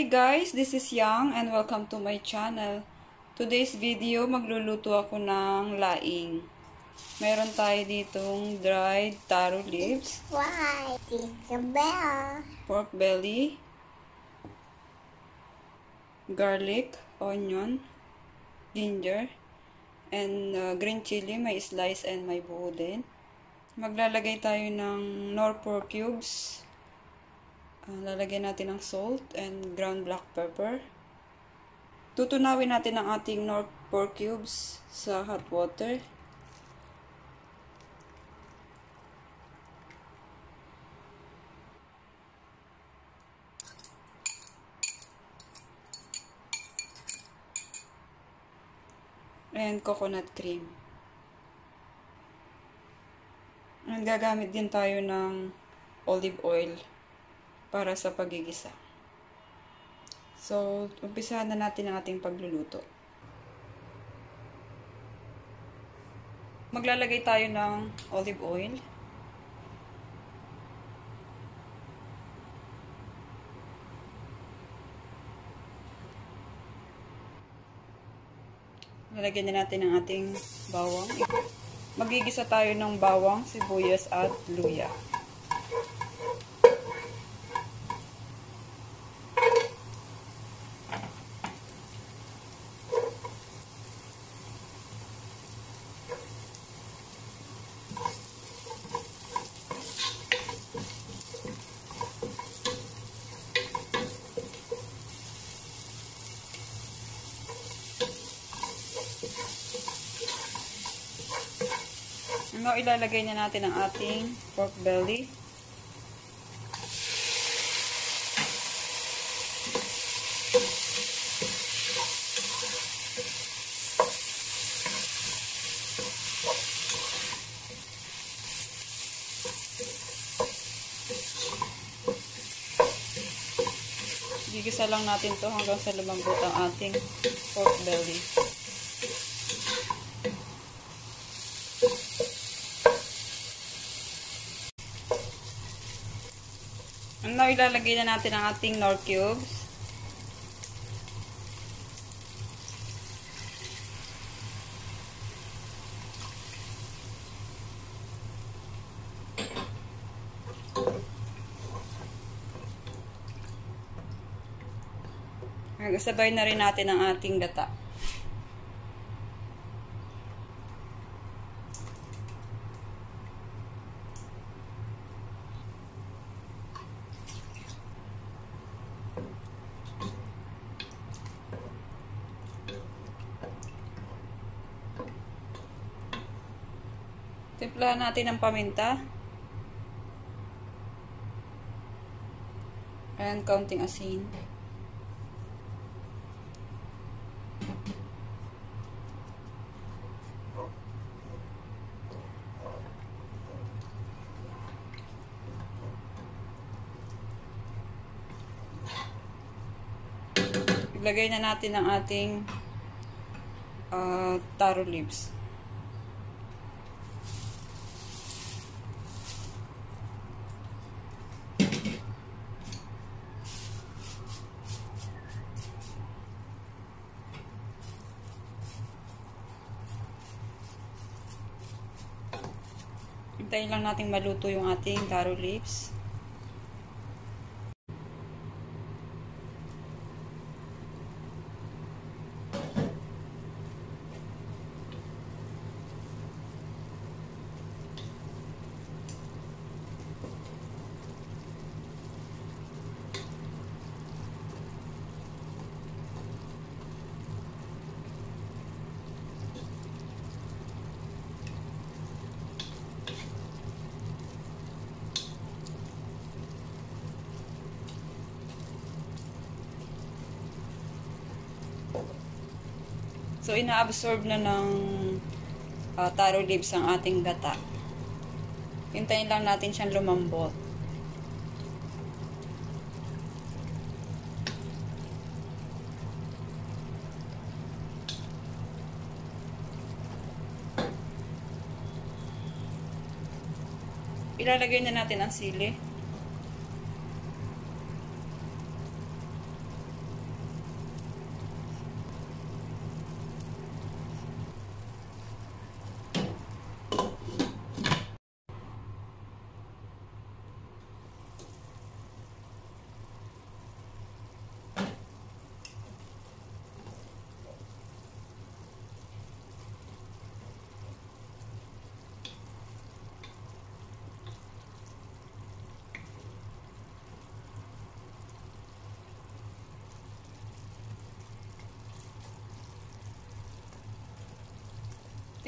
Hi guys, this is Yang and welcome to my channel. Today's video, magluluto ako ng laing. Meron tayo ditong dried taro leaves, Why? Pork belly, garlic, onion, ginger, and uh, green chili, may slice and may buo din. Maglalagay tayo ng nor pork cubes, Uh, lalagyan natin ng salt and ground black pepper. Tutunawin natin ang ating nor pork cubes sa hot water. And coconut cream. And gagamit din tayo ng olive oil para sa pagigisa. So, umpisahan na natin ang ating pagluluto. Maglalagay tayo ng olive oil. Lalagyan na natin ang ating bawang. Magigisa tayo ng bawang, sibuyas at luya. Now, ilalagay na natin ang ating pork belly. Gigisa lang natin to hanggang sa lumambot ang ating pork belly. Ilalagay na natin ang ating nor cubes. Sabay na rin natin ang ating gata. Timplahan natin ng paminta. And counting asin. Ilagay na natin ang ating uh, taro leaves. Hintayin lang natin maluto yung ating taro leaves. So, ina-absorb na ng uh, taro leaves ang ating gata. Hintayin lang natin siyang lumambot. Ilalagay na natin ang sili.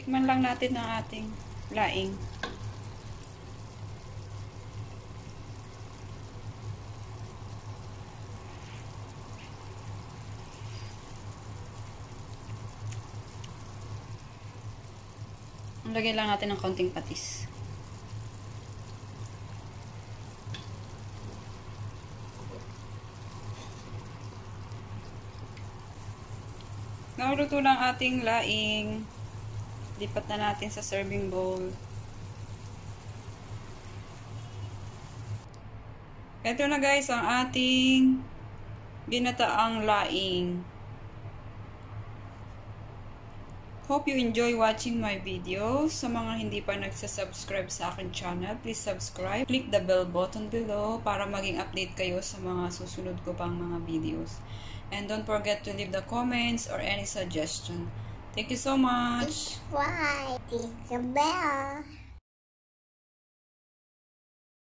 Tikman lang natin ang ating laing. Lagyan lang natin ng konting patis. Nauluto lang ating laing. Lipat na natin sa serving bowl. Ito na guys ang ating ginataang laing. Hope you enjoy watching my videos. Sa mga hindi pa nagsasubscribe sa akin channel, please subscribe. Click the bell button below para maging update kayo sa mga susunod ko pang mga videos. And don't forget to leave the comments or any suggestion. Thank you so much. Why? Tinkerbell.